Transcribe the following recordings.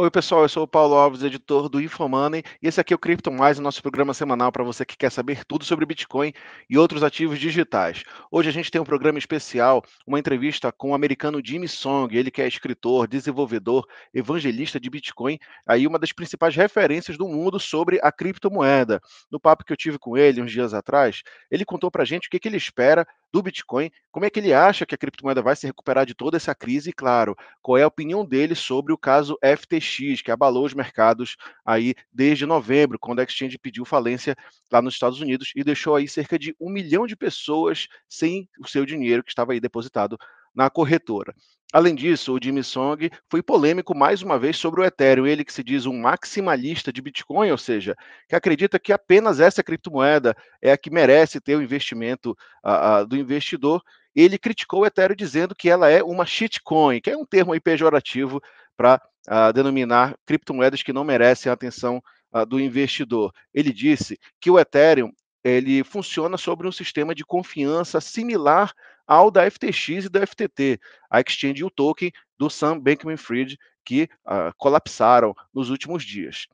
Oi, pessoal, eu sou o Paulo Alves, editor do InfoMoney, e esse aqui é o Cripto Mais, o nosso programa semanal para você que quer saber tudo sobre Bitcoin e outros ativos digitais. Hoje a gente tem um programa especial, uma entrevista com o americano Jimmy Song, ele que é escritor, desenvolvedor, evangelista de Bitcoin, aí uma das principais referências do mundo sobre a criptomoeda. No papo que eu tive com ele uns dias atrás, ele contou para a gente o que, que ele espera do Bitcoin, como é que ele acha que a criptomoeda vai se recuperar de toda essa crise e, claro, qual é a opinião dele sobre o caso FTX que abalou os mercados aí desde novembro, quando a exchange pediu falência lá nos Estados Unidos e deixou aí cerca de um milhão de pessoas sem o seu dinheiro que estava aí depositado na corretora. Além disso, o Jimmy Song foi polêmico mais uma vez sobre o Ethereum, ele que se diz um maximalista de Bitcoin, ou seja, que acredita que apenas essa criptomoeda é a que merece ter o investimento do investidor. Ele criticou o Ethereum dizendo que ela é uma shitcoin, que é um termo aí pejorativo para denominar criptomoedas que não merecem a atenção do investidor. Ele disse que o Ethereum ele funciona sobre um sistema de confiança similar ao da FTX e da FTT, a exchange e o token do Sam Bankman-Fried, que uh, colapsaram nos últimos dias.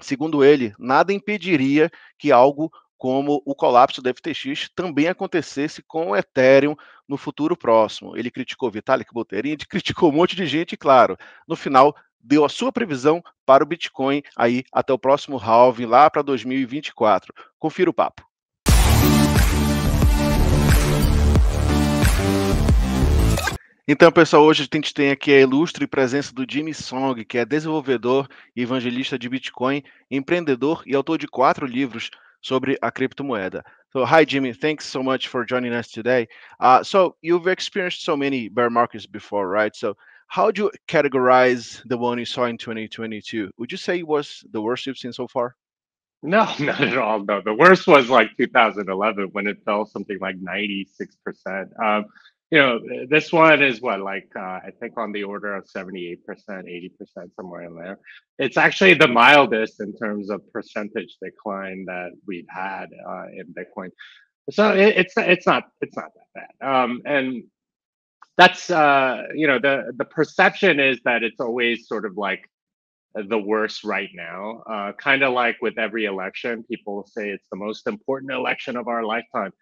Segundo ele, nada impediria que algo como o colapso da FTX também acontecesse com o Ethereum no futuro próximo. Ele criticou Vitalik Buterin, criticou um monte de gente, e claro, no final deu a sua previsão para o Bitcoin aí até o próximo halving lá para 2024. Confira o papo. Então, pessoal, hoje a gente tem aqui a ilustre presença do Jimmy Song, que é desenvolvedor e evangelista de Bitcoin, empreendedor e autor de quatro livros sobre a criptomoeda. So, hi, Jimmy. Thanks so much for joining us today. Uh, so, you've experienced so many bear markets before, right? So, how do you categorize the one you saw in 2022? Would you say it was the worst you've seen so far? No, not at all. No, the worst was like 2011 when it fell something like 96%. Um, you know, this one is what, like, uh, I think on the order of 78%, 80%, somewhere in there. It's actually the mildest in terms of percentage decline that we've had uh, in Bitcoin. So it, it's it's not it's not that bad. Um, and that's uh, you know the the perception is that it's always sort of like the worst right now. Uh, kind of like with every election, people say it's the most important election of our lifetime.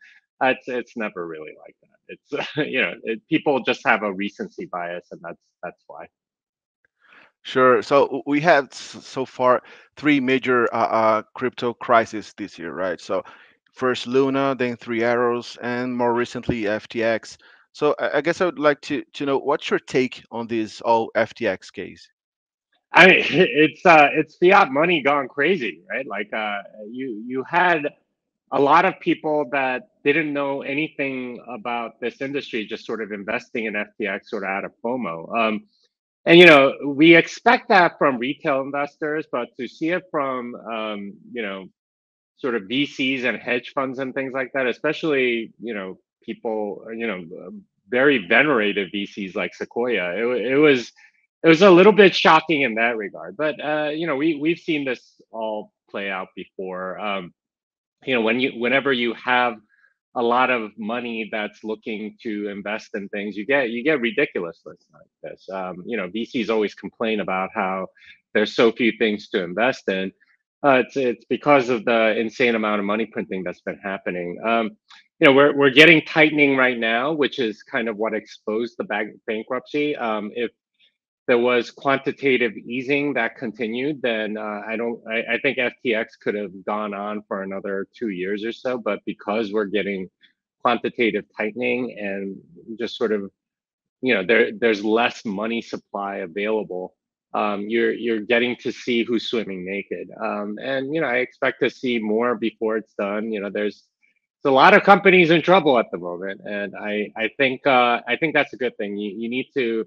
It's it's never really like that it's you know it, people just have a recency bias and that's that's why Sure. So we had so far three major uh, uh, crypto crises this year, right? So first Luna, then Three Arrows, and more recently FTX. So I guess I would like to to know what's your take on this all FTX case. I mean, it's uh, it's fiat money gone crazy, right? Like uh, you you had a lot of people that didn't know anything about this industry just sort of investing in FTX sort of out of FOMO. Um, and you know, we expect that from retail investors, but to see it from um, you know, sort of VCs and hedge funds and things like that, especially you know, people you know, very venerated VCs like Sequoia, it, it was it was a little bit shocking in that regard. But uh, you know, we we've seen this all play out before. Um, you know when you whenever you have a lot of money that's looking to invest in things you get you get ridiculousness like this um, you know vcs always complain about how there's so few things to invest in uh, it's it's because of the insane amount of money printing that's been happening um, you know we're, we're getting tightening right now which is kind of what exposed the bank bankruptcy um, if there was quantitative easing that continued, then uh, I don't. I, I, think FTX could have gone on for another two years or so. But because we're getting quantitative tightening and just sort of, you know, there there's less money supply available. Um, you're you're getting to see who's swimming naked, um, and you know I expect to see more before it's done. You know, there's a lot of companies in trouble at the moment, and I I think uh, I think that's a good thing. You you need to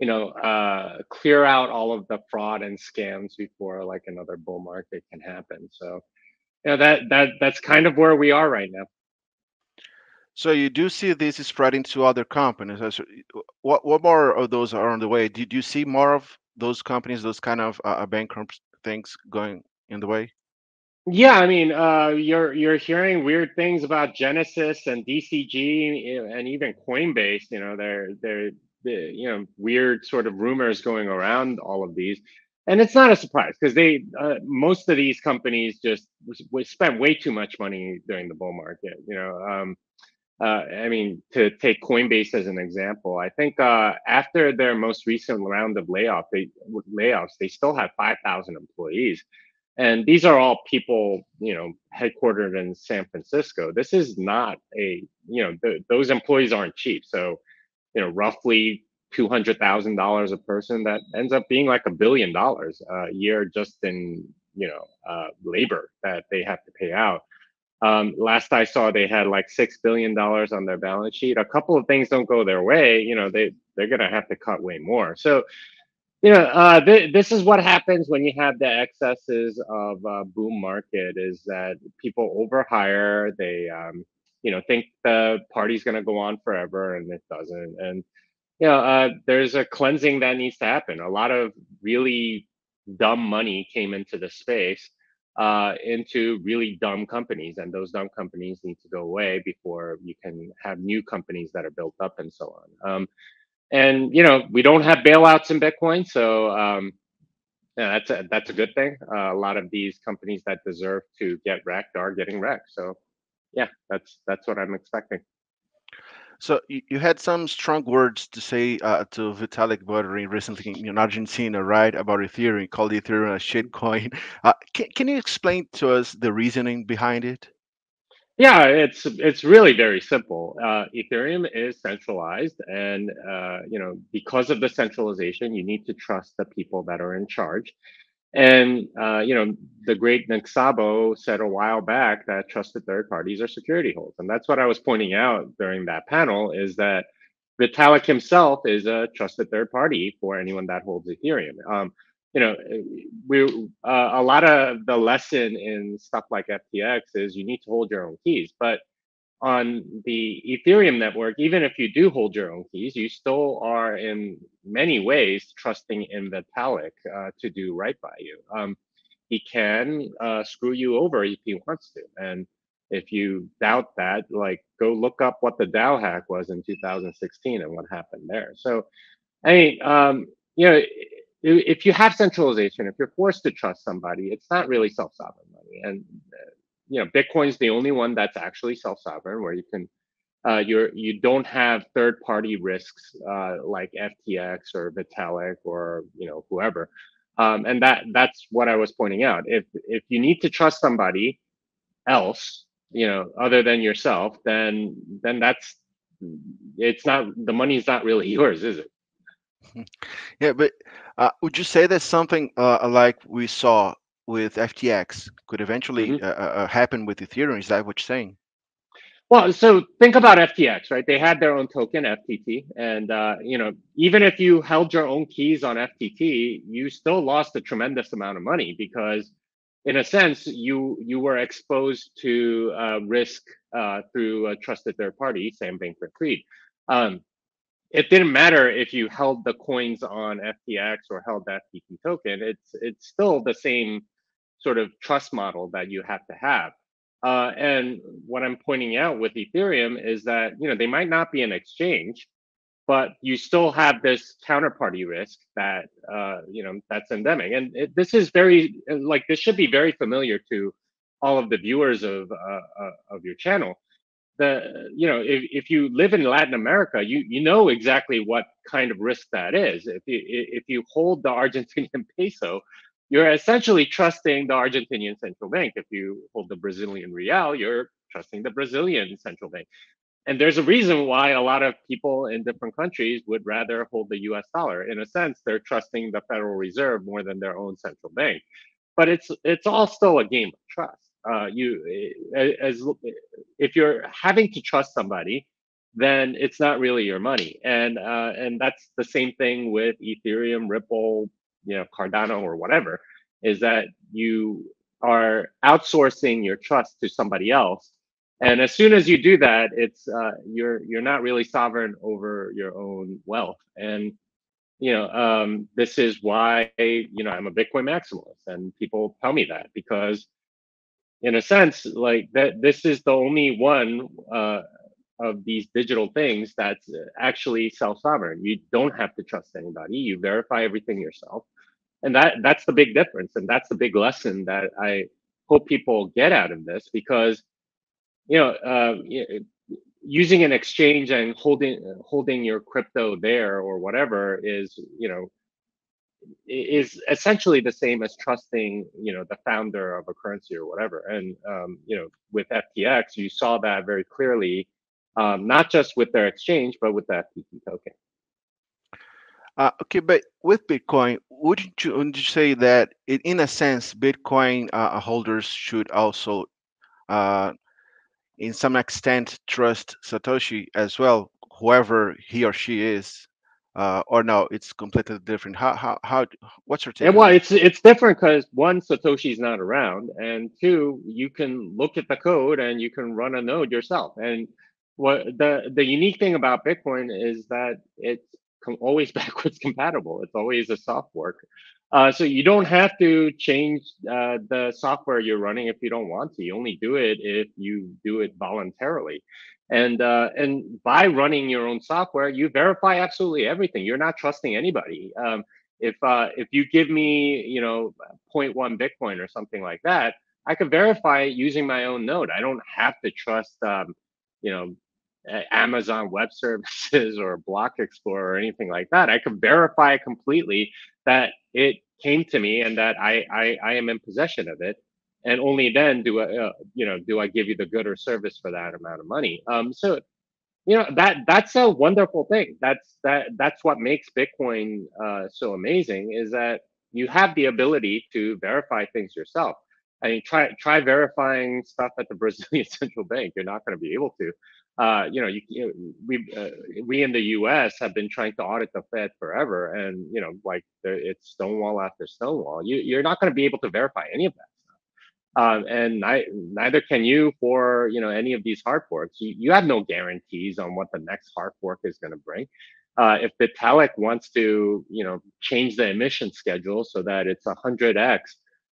you know, uh, clear out all of the fraud and scams before like another bull market can happen. So, you know, that that that's kind of where we are right now. So you do see this spreading to other companies. What what more of those are on the way? Did you see more of those companies, those kind of uh, bankrupt things going in the way? Yeah, I mean, uh, you're you're hearing weird things about Genesis and DCG and even Coinbase. You know, they're they're the you know weird sort of rumors going around all of these and it's not a surprise because they uh, most of these companies just spent way too much money during the bull market you know um, uh, i mean to take coinbase as an example i think uh, after their most recent round of layoff they layoffs they still have 5000 employees and these are all people you know headquartered in san francisco. This is not a you know th- those employees aren't cheap. So you know roughly two hundred thousand dollars a person that ends up being like a billion dollars a year just in you know uh, labor that they have to pay out. Um, last i saw they had like six billion dollars on their balance sheet. A couple of things don't go their way you know they they're gonna have to cut way more. So you know, uh, th- this is what happens when you have the excesses of uh, boom market. Is that people overhire? They, um, you know, think the party's going to go on forever, and it doesn't. And you know, uh, there's a cleansing that needs to happen. A lot of really dumb money came into the space, uh, into really dumb companies, and those dumb companies need to go away before you can have new companies that are built up and so on. Um, and you know we don't have bailouts in Bitcoin, so um, yeah, that's a that's a good thing. Uh, a lot of these companies that deserve to get wrecked are getting wrecked. So yeah, that's that's what I'm expecting. So you, you had some strong words to say uh, to Vitalik Buterin recently in Argentina, right, about Ethereum, called Ethereum a shitcoin. Uh, can, can you explain to us the reasoning behind it? Yeah, it's it's really very simple. Uh, Ethereum is centralized, and uh, you know because of the centralization, you need to trust the people that are in charge. And uh, you know the great Nick Szabo said a while back that trusted third parties are security holes, and that's what I was pointing out during that panel. Is that Vitalik himself is a trusted third party for anyone that holds Ethereum. Um, you know, we uh, a lot of the lesson in stuff like FTX is you need to hold your own keys. But on the Ethereum network, even if you do hold your own keys, you still are in many ways trusting in Vitalik uh, to do right by you. Um, he can uh, screw you over if he wants to, and if you doubt that, like go look up what the DAO hack was in 2016 and what happened there. So, I mean, um, you know if you have centralization, if you're forced to trust somebody, it's not really self-sovereign money. And uh, you know, Bitcoin's the only one that's actually self-sovereign, where you can uh, you're you don't have third-party risks uh, like FTX or Vitalik or you know whoever. Um, and that that's what I was pointing out. If if you need to trust somebody else, you know, other than yourself, then then that's it's not the money's not really yours, is it? Yeah, but uh, would you say that something uh, like we saw with FTX could eventually mm-hmm. uh, uh, happen with Ethereum? Is that what you're saying? Well, so think about FTX, right? They had their own token, FTT, and uh, you know, even if you held your own keys on FTT, you still lost a tremendous amount of money because, in a sense, you you were exposed to uh, risk uh, through a trusted third party, Sam Bankman-Fried. Um, it didn't matter if you held the coins on FTX or held that FTT token. It's it's still the same sort of trust model that you have to have. Uh, and what I'm pointing out with Ethereum is that you know they might not be an exchange, but you still have this counterparty risk that uh, you know that's endemic. And it, this is very like this should be very familiar to all of the viewers of uh, uh of your channel the you know if, if you live in Latin America, you you know exactly what kind of risk that is. If you if you hold the Argentinian peso, you're essentially trusting the Argentinian central bank. If you hold the Brazilian real, you're trusting the Brazilian central bank. And there's a reason why a lot of people in different countries would rather hold the US dollar. In a sense, they're trusting the Federal Reserve more than their own central bank. But it's it's all still a game of trust uh, you as if you're having to trust somebody then it's not really your money. And uh, and that's the same thing with ethereum ripple you know cardano or whatever is that you are outsourcing your trust to somebody else. And as soon as you do that it's uh, you're you're not really sovereign over your own wealth. And you know um, this is why you know i'm a bitcoin maximalist and people tell me that because in a sense, like that, this is the only one uh, of these digital things that's actually self-sovereign. You don't have to trust anybody. You verify everything yourself, and that that's the big difference, and that's the big lesson that I hope people get out of this because you know uh, using an exchange and holding holding your crypto there or whatever is you know is essentially the same as trusting you know the founder of a currency or whatever. And um, you know with ftx you saw that very clearly um, not just with their exchange but with the ftt token. Uh, okay but with bitcoin wouldn't you, would you say that it, in a sense bitcoin uh, holders should also uh, in some extent trust satoshi as well whoever he or she is uh, or no, it's completely different. How how how? What's your take? Yeah, well, it's it's different because one, Satoshi's not around, and two, you can look at the code and you can run a node yourself. And what the the unique thing about Bitcoin is that it's always backwards compatible. It's always a soft fork. Uh, so you don't have to change uh, the software you're running if you don't want to. You only do it if you do it voluntarily. And uh, and by running your own software, you verify absolutely everything. You're not trusting anybody. Um, if uh, if you give me, you know, 0.1 Bitcoin or something like that, I could verify it using my own node. I don't have to trust, um, you know, Amazon Web Services or Block Explorer or anything like that. I can verify completely that it came to me and that I I, I am in possession of it and only then do I, uh, you know, do I give you the good or service for that amount of money? Um, so, you know, that that's a wonderful thing. That's that that's what makes Bitcoin uh, so amazing is that you have the ability to verify things yourself. I mean, try try verifying stuff at the Brazilian central bank. You're not going to be able to. Uh, you know, you, you we uh, we in the U.S. have been trying to audit the Fed forever, and you know, like it's stonewall after stonewall. You you're not going to be able to verify any of that um, and I, neither can you for you know any of these hard forks. You, you have no guarantees on what the next hard fork is going to bring. Uh, if Vitalik wants to you know change the emission schedule so that it's 100x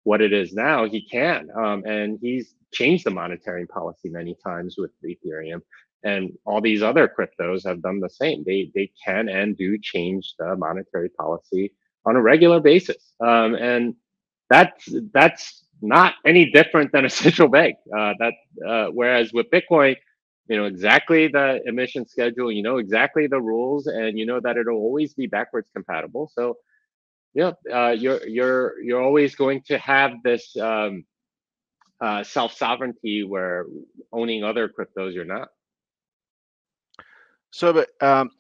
what it is now, he can. Um, and he's changed the monetary policy many times with Ethereum. And all these other cryptos have done the same. They they can and do change the monetary policy on a regular basis. Um, and that's that's not any different than a central bank. Uh, that uh, whereas with Bitcoin, you know exactly the emission schedule, you know exactly the rules, and you know that it'll always be backwards compatible. So, yeah, uh, you're you're you're always going to have this um, uh, self sovereignty where owning other cryptos you're not. So, um,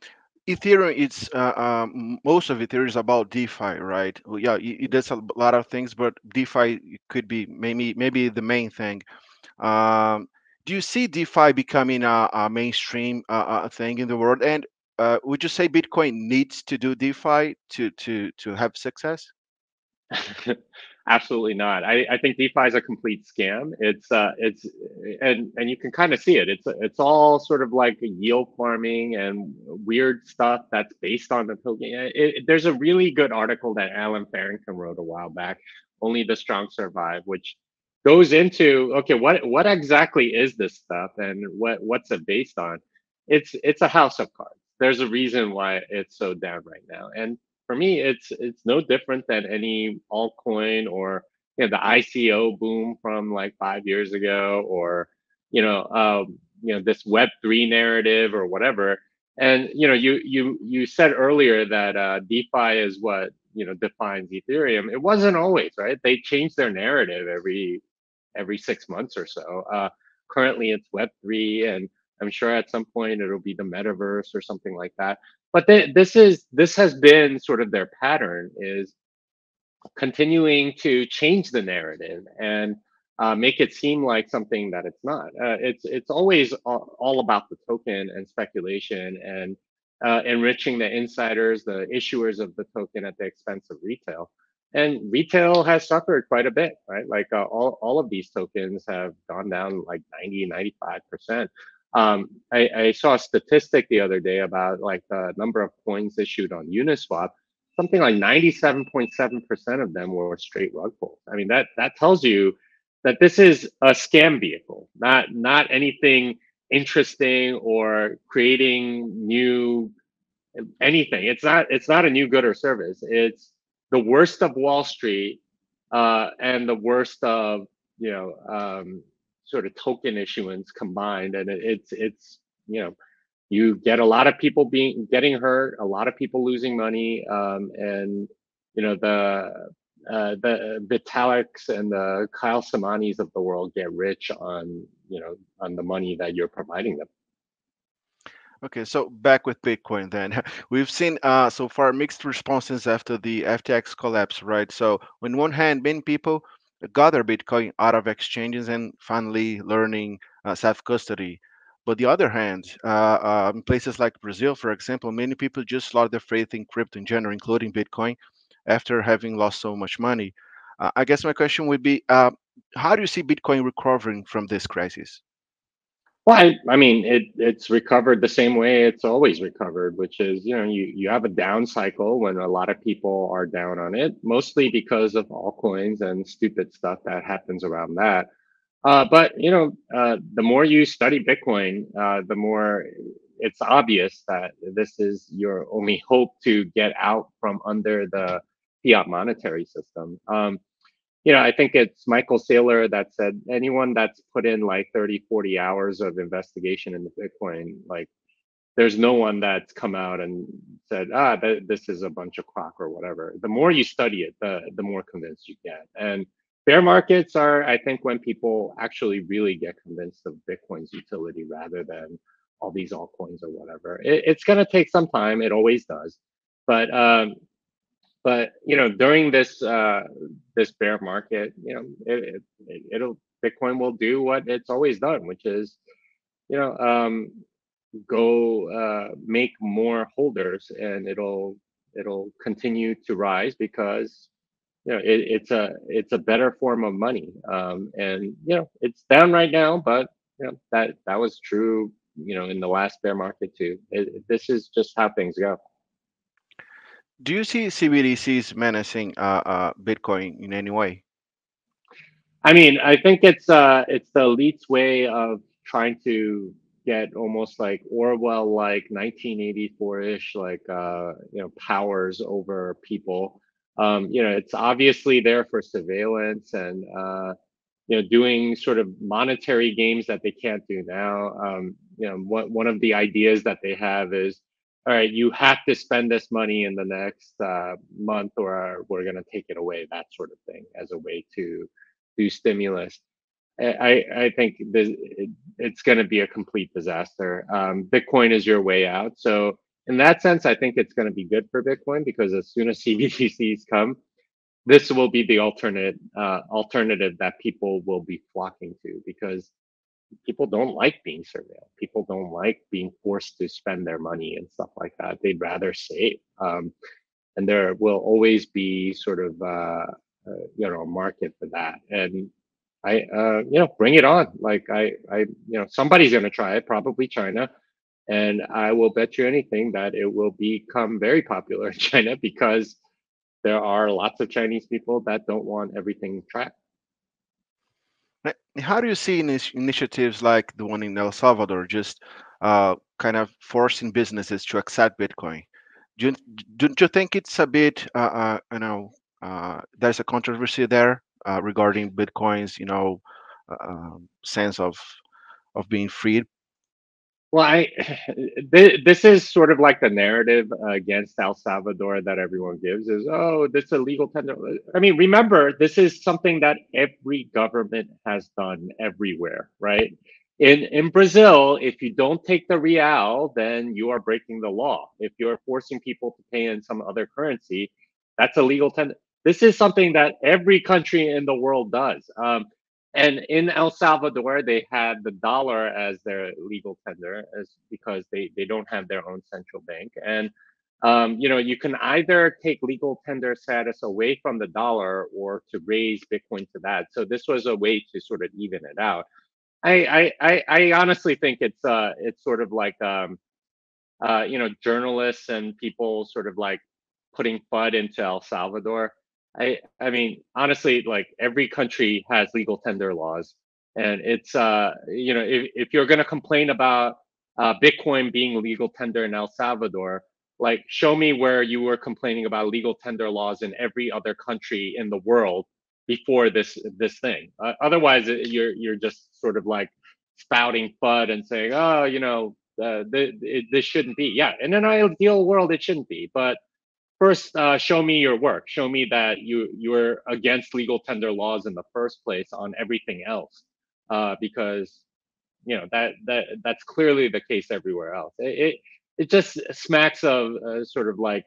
Ethereum, it's uh, um, most of Ethereum is about DeFi, right? Well, yeah, it, it, does a lot of things, but DeFi could be maybe maybe the main thing. Um, do you see DeFi becoming a, a mainstream uh, thing in the world? And uh, would you say Bitcoin needs to do DeFi to to to have success? Absolutely not. I, I think DeFi is a complete scam. It's uh, it's and and you can kind of see it. It's it's all sort of like yield farming and weird stuff that's based on the token. There's a really good article that Allen Farrington wrote a while back. Only the strong survive, which goes into okay, what what exactly is this stuff and what what's it based on? It's it's a house of cards. There's a reason why it's so down right now, and for me, it's it's no different than any altcoin or you know the ICO boom from like five years ago, or you know um, you know this Web three narrative or whatever. And you know you you you said earlier that uh, DeFi is what you know defines Ethereum. It wasn't always right. They change their narrative every every six months or so. Uh, currently, it's Web three, and I'm sure at some point it'll be the metaverse or something like that but th- this is this has been sort of their pattern is continuing to change the narrative and uh, make it seem like something that it's not. Uh, it's it's always all, all, about the token and speculation and uh, enriching the insiders, the issuers of the token at the expense of retail. And retail has suffered quite a bit, right? Like uh, all, all of these tokens have gone down like 90, 95%. Um, I, I, saw a statistic the other day about like the number of coins issued on Uniswap. Something like 97.7% of them were straight rug pulls. I mean, that that tells you that this is a scam vehicle, not not anything interesting or creating new anything. It's not it's not a new good or service. It's the worst of Wall Street uh, and the worst of you know um, sort of token issuance combined, and it, it's it's you know you get a lot of people being getting hurt, a lot of people losing money, um, and you know the uh, the Vitaliks and the Kyle Samanis of the world get rich on you know on the money that you're providing them. Okay, so back with Bitcoin then. We've seen uh, so far mixed responses after the FTX collapse, right? So on one hand, many people got their Bitcoin out of exchanges and finally learning uh, self-custody. But the other hand, uh, uh, in places like Brazil, for example, many people just lost their faith in crypto in general, including Bitcoin, after having lost so much money. Uh, I guess my question would be, uh, how do you see Bitcoin recovering from this crisis? Well, I, I mean, it it's recovered the same way it's always recovered, which is you know you you have a down cycle when a lot of people are down on it, mostly because of altcoins and stupid stuff that happens around that. Uh, but you know, uh, the more you study Bitcoin, uh, the more it's obvious that this is your only hope to get out from under the fiat monetary system. Um, you know, I think it's Michael Saylor that said anyone that's put in like 30, 40 hours of investigation into Bitcoin, like there's no one that's come out and said, ah, th- this is a bunch of crock or whatever. The more you study it, the the more convinced you get. And bear markets are, I think, when people actually really get convinced of Bitcoin's utility rather than all these altcoins or whatever. It, it's going to take some time. It always does. But um, but you know, during this uh, this bear market, you know, it, it it'll Bitcoin will do what it's always done, which is, you know, um, go uh, make more holders, and it'll it'll continue to rise because you know it, it's a it's a better form of money, um, and you know it's down right now, but you know that that was true, you know, in the last bear market too. It, this is just how things go do you see CBDCs menacing uh, uh, Bitcoin in any way? I mean, I think it's uh, it's the elite's way of trying to get almost like Orwell, like 1984-ish, like uh, you know, powers over people. Um, you know, it's obviously there for surveillance and uh, you know, doing sort of monetary games that they can't do now. Um, you know, what, one of the ideas that they have is all right, you have to spend this money in the next uh, month or we're going to take it away, that sort of thing, as a way to do stimulus. I, I think this, it, it's going to be a complete disaster. Um, Bitcoin is your way out. So, in that sense, I think it's going to be good for Bitcoin because as soon as CBDCs come, this will be the alternate uh, alternative that people will be flocking to because people don't like being surveilled. People don't like being forced to spend their money and stuff like that. They'd rather save. Um, and there will always be sort of uh, uh, you know a market for that. And I uh, you know bring it on. Like I I you know somebody's going to try it, probably China. And I will bet you anything that it will become very popular in China because there are lots of Chinese people that don't want everything tracked. How do you see initiatives like the one in El Salvador, just uh, kind of forcing businesses to accept Bitcoin? Do you, don't you think it's a bit, uh, uh, you know, uh, there's a controversy there uh, regarding Bitcoin's, you know, uh, um, sense of of being freed well, I this is sort of like the narrative against El Salvador that everyone gives is, oh, this is a legal tender. I mean, remember, this is something that every government has done everywhere, right? In in Brazil, if you don't take the real, then you are breaking the law. If you're forcing people to pay in some other currency, that's a legal tender. This is something that every country in the world does. Um, and in El Salvador, they had the dollar as their legal tender, as because they they don't have their own central bank. And um, you know, you can either take legal tender status away from the dollar or to raise Bitcoin to that. So this was a way to sort of even it out. I I I, honestly think it's uh it's sort of like um uh you know journalists and people sort of like putting FUD into El Salvador I I mean, honestly, like every country has legal tender laws. And it's uh, you know, if, if you're going to complain about uh, Bitcoin being legal tender in El Salvador, like show me where you were complaining about legal tender laws in every other country in the world before this this thing. Uh, otherwise, you're you're just sort of like spouting FUD and saying, oh, you know, uh, this shouldn't be. Yeah, in an ideal world, it shouldn't be. But first, uh, show me your work. Show me that you you're against legal tender laws in the first place on everything else, uh, because you know that that that's clearly the case everywhere else. It it, it just smacks of uh, sort of like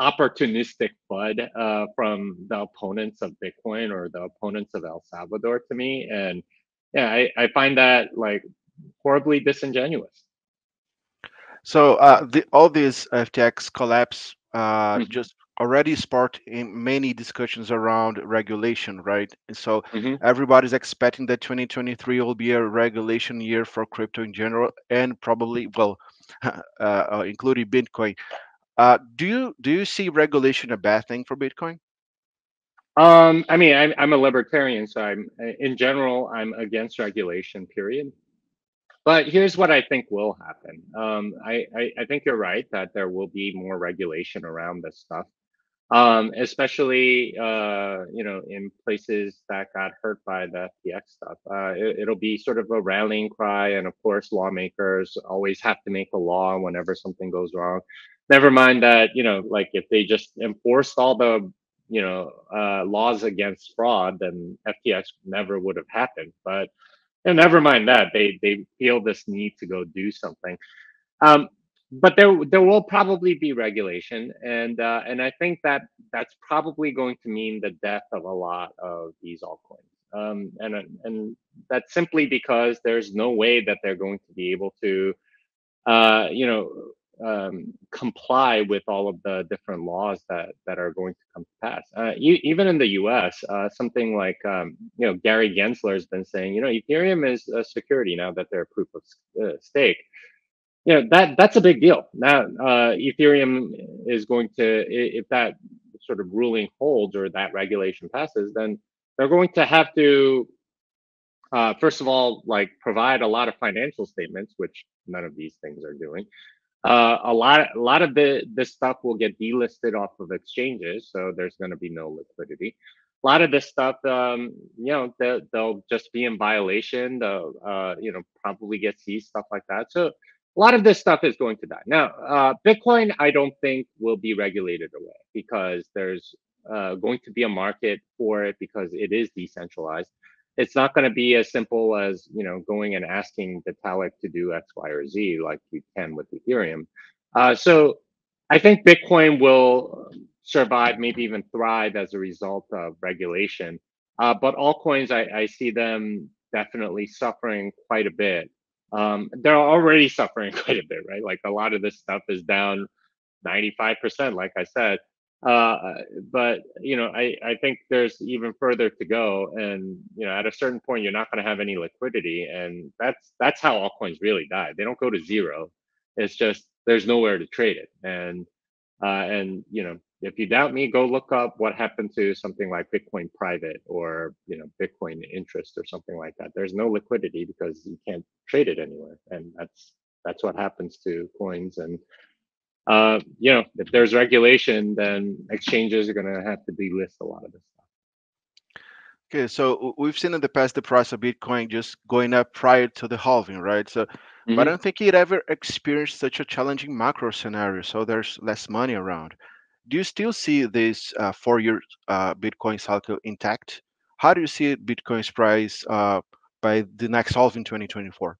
opportunistic FUD uh, from the opponents of Bitcoin or the opponents of El Salvador to me, and yeah, I, I find that like horribly disingenuous. So uh, the, all these FTX collapse uh, mm-hmm. just already sparked many discussions around regulation, right? So mm-hmm. everybody's expecting that 2023 will be a regulation year for crypto in general, and probably well, uh, uh, including Bitcoin. Uh, do you do you see regulation a bad thing for Bitcoin? Um, I mean, I'm, I'm a libertarian, so I'm in general I'm against regulation. Period. But here's what I think will happen. Um, I, I, I think you're right that there will be more regulation around this stuff, um, especially uh, you know in places that got hurt by the FTX stuff. Uh, it, it'll be sort of a rallying cry, and of course, lawmakers always have to make a law whenever something goes wrong. Never mind that you know, like if they just enforced all the you know uh, laws against fraud, then FTX never would have happened. But and never mind that they they feel this need to go do something. Um, but there there will probably be regulation, and uh, and I think that that's probably going to mean the death of a lot of these altcoins. Um, and and that's simply because there's no way that they're going to be able to, uh, you know, um, comply with all of the different laws that that are going to come to pass. Uh, e- even in the U.S., uh, something like um, you know Gary Gensler has been saying, you know, Ethereum is a security now that they're proof of uh, stake. You know that that's a big deal. Now uh, Ethereum is going to if that sort of ruling holds or that regulation passes, then they're going to have to uh, first of all, like provide a lot of financial statements, which none of these things are doing. Uh, a lot, a lot of the this stuff will get delisted off of exchanges, so there's going to be no liquidity. A lot of this stuff, um, you know, they'll, they'll just be in violation. They'll, uh, you know, probably get seized, stuff like that. So a lot of this stuff is going to die. Now, uh, Bitcoin, I don't think will be regulated away because there's uh, going to be a market for it because it is decentralized it's not going to be as simple as you know going and asking Vitalik to do X, Y, or Z like you can with Ethereum. Uh, so I think Bitcoin will survive, maybe even thrive as a result of regulation. Uh, but altcoins, I, I see them definitely suffering quite a bit. Um, they're already suffering quite a bit, right? Like a lot of this stuff is down 95%, like I said. Uh, but you know, I, I think there's even further to go, and you know, at a certain point, you're not going to have any liquidity, and that's that's how altcoins really die. They don't go to zero. It's just there's nowhere to trade it, and uh, and you know, if you doubt me, go look up what happened to something like Bitcoin Private or you know Bitcoin Interest or something like that. There's no liquidity because you can't trade it anywhere, and that's that's what happens to coins and uh, you know, if there's regulation, then exchanges are going to have to delist a lot of this stuff. Okay, so we've seen in the past the price of Bitcoin just going up prior to the halving, right? So, mm-hmm. but I don't think it ever experienced such a challenging macro scenario. So there's less money around. Do you still see this uh, four-year uh, Bitcoin cycle intact? How do you see Bitcoin's price uh, by the next halving 2024?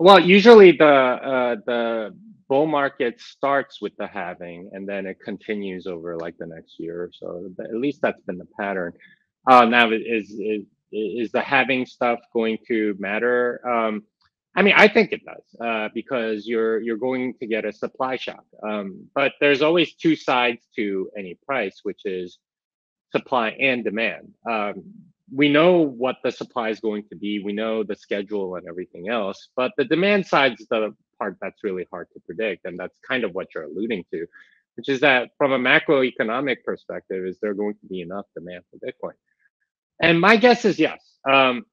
Well, usually the uh, the bull market starts with the halving and then it continues over like the next year or so. But At least that's been the pattern. Uh, now, is, is is the halving stuff going to matter? Um, I mean, I think it does uh, because you're you're going to get a supply shock. Um, but there's always two sides to any price, which is supply and demand. Um, we know what the supply is going to be. We know the schedule and everything else, but the demand side's the part that's really hard to predict. And that's kind of what you're alluding to, which is that from a macroeconomic perspective, is there going to be enough demand for Bitcoin? And my guess is yes. Um,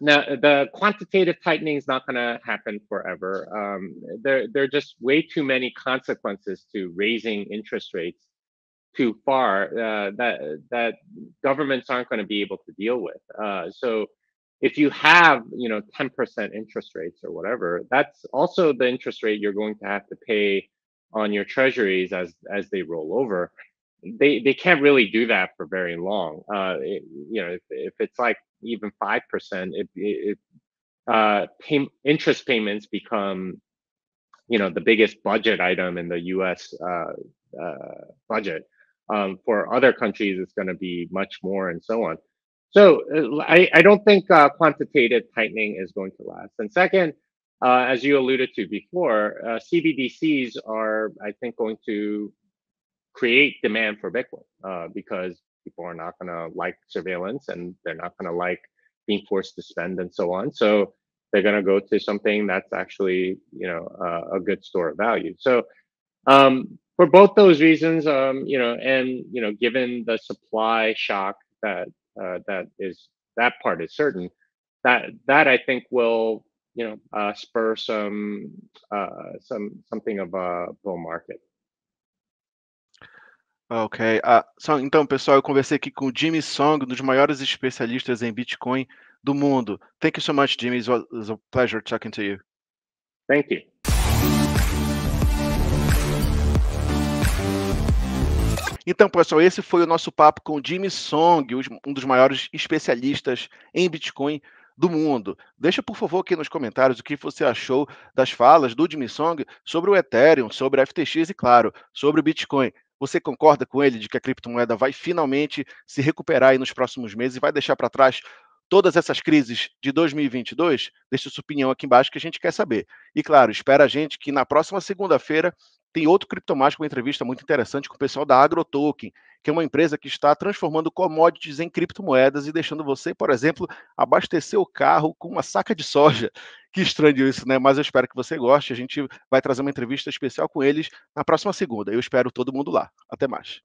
now the quantitative tightening is not going to happen forever. Um, there, there are just way too many consequences to raising interest rates too far uh, that that governments aren't going to be able to deal with. Uh, so if you have you know 10% interest rates or whatever, that's also the interest rate you're going to have to pay on your treasuries as as they roll over. They they can't really do that for very long. Uh, it, you know if, if it's like even five percent, it, it uh, pay, interest payments become you know the biggest budget item in the U.S. Uh, uh, budget. Um, for other countries, it's going to be much more, and so on. So uh, I, I don't think uh, quantitative tightening is going to last. And second, uh, as you alluded to before, uh, CBDCs are, I think, going to create demand for Bitcoin uh, because people are not going to like surveillance and they're not going to like being forced to spend and so on. So they're going to go to something that's actually, you know, uh, a good store of value. So um, for both those reasons, um, you know, and you know, given the supply shock that uh, that is that part is certain, that that I think will you know uh, spur some uh, some something of a bull market. Ok. Ah, só, então, pessoal, eu conversei aqui com o Jimmy Song, um dos maiores especialistas em Bitcoin do mundo. Thank you so much, Jimmy. It was a pleasure talking to you. Thank you. Então, pessoal, esse foi o nosso papo com Jimmy Song, um dos maiores especialistas em Bitcoin do mundo. Deixa, por favor, aqui nos comentários o que você achou das falas do Jimmy Song sobre o Ethereum, sobre a FTX e, claro, sobre o Bitcoin. Você concorda com ele de que a criptomoeda vai finalmente se recuperar nos próximos meses e vai deixar para trás todas essas crises de 2022? Deixe sua opinião aqui embaixo que a gente quer saber. E claro, espera a gente que na próxima segunda-feira tem outro criptomático, uma entrevista muito interessante com o pessoal da AgroToken, que é uma empresa que está transformando commodities em criptomoedas e deixando você, por exemplo, abastecer o carro com uma saca de soja. Que estranho isso, né? Mas eu espero que você goste. A gente vai trazer uma entrevista especial com eles na próxima segunda. Eu espero todo mundo lá. Até mais.